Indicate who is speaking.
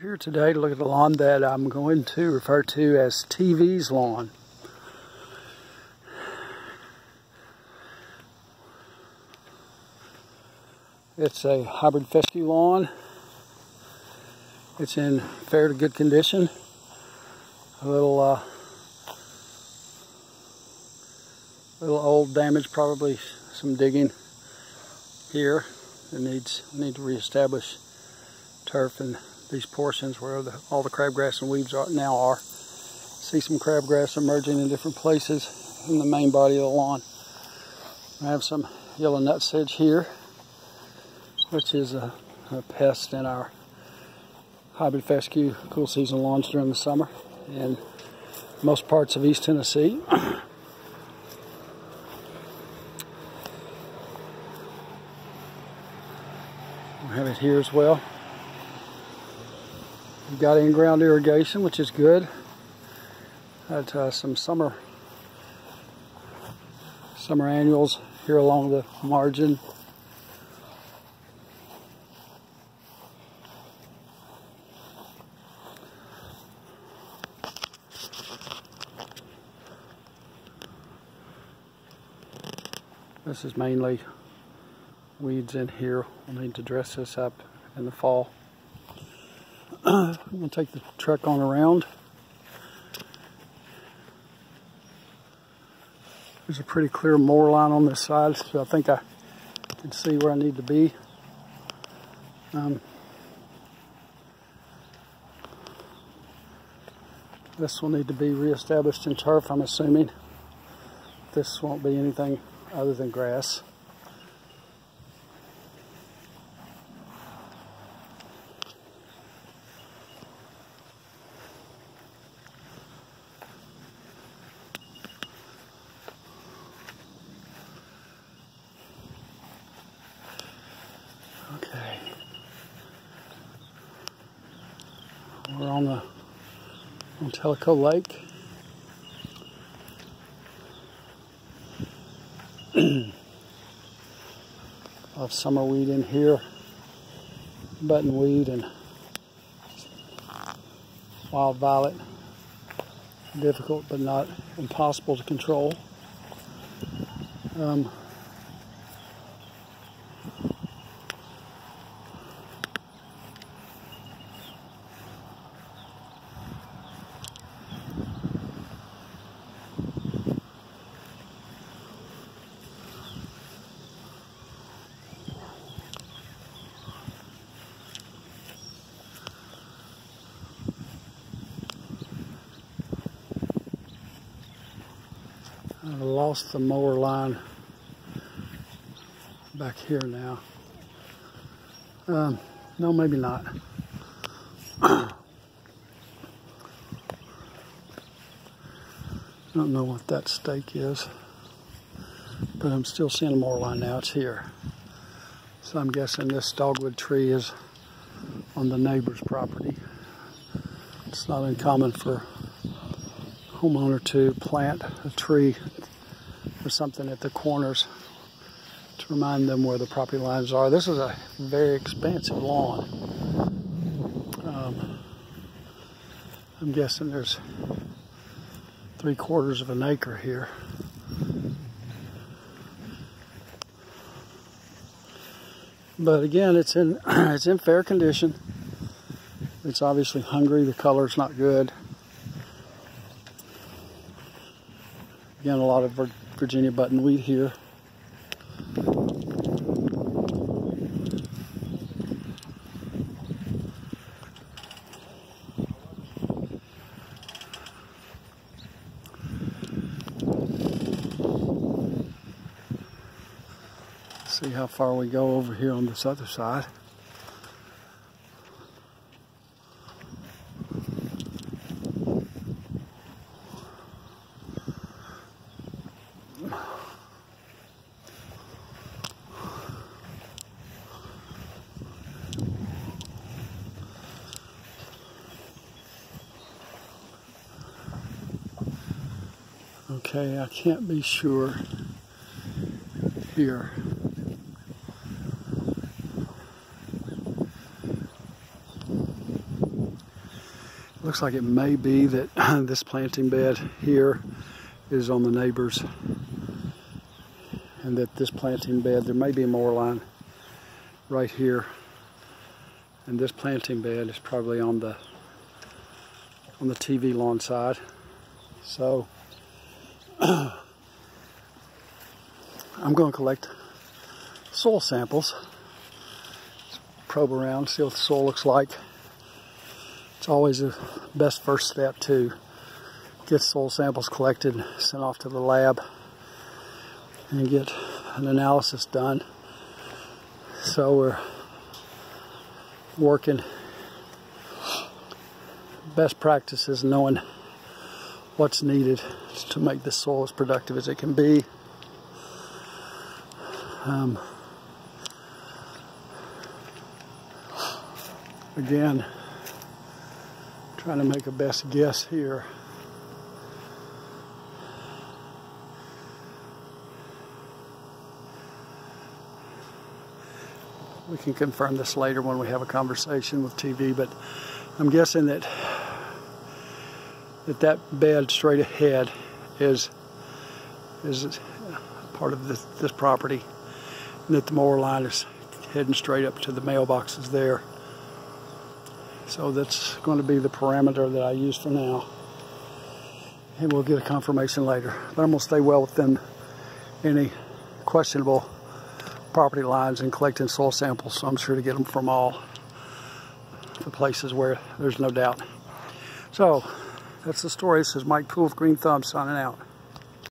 Speaker 1: Here today to look at the lawn that I'm going to refer to as TV's lawn. It's a hybrid fescue lawn. It's in fair to good condition. A little, uh, little old damage, probably some digging here. It needs need to reestablish turf and these portions where the, all the crabgrass and weeds are, now are. See some crabgrass emerging in different places in the main body of the lawn. I have some yellow nutsedge here, which is a, a pest in our hybrid fescue cool season lawns during the summer in most parts of East Tennessee. we have it here as well. We've got in-ground irrigation, which is good. Had uh, some summer summer annuals here along the margin. This is mainly weeds in here. We'll need to dress this up in the fall. I'm going to take the truck on around. There's a pretty clear mower line on this side, so I think I can see where I need to be. Um, this will need to be reestablished in turf, I'm assuming. This won't be anything other than grass. We're on the on Tellico Lake. of summer weed in here, buttonweed and wild violet. Difficult but not impossible to control. Um, I lost the mower line back here now. Um, no, maybe not. I don't know what that stake is, but I'm still seeing a mower line now. It's here. So I'm guessing this dogwood tree is on the neighbor's property. It's not uncommon for a homeowner to plant a tree or something at the corners to remind them where the property lines are. This is a very expansive lawn. Um, I'm guessing there's three quarters of an acre here. But again, it's in it's in fair condition. It's obviously hungry. The color's not good. Again, a lot of Virginia buttonweed here. See how far we go over here on this other side. Okay, I can't be sure here. Looks like it may be that this planting bed here is on the neighbor's and that this planting bed, there may be mower line right here and this planting bed is probably on the on the TV lawn side. So I'm going to collect soil samples, probe around, see what the soil looks like. It's always the best first step to get soil samples collected sent off to the lab and get an analysis done. So we're working best practices knowing what's needed to make the soil as productive as it can be. Um, again, trying to make a best guess here. We can confirm this later when we have a conversation with TV, but I'm guessing that that that bed straight ahead is is part of this, this property, and that the mower line is heading straight up to the mailboxes there. So that's going to be the parameter that I use for now. And we'll get a confirmation later. But I'm going to stay well within any questionable property lines and collecting soil samples, so I'm sure to get them from all the places where there's no doubt. So, that's the story. This is Mike Pool with Green Thumb signing out.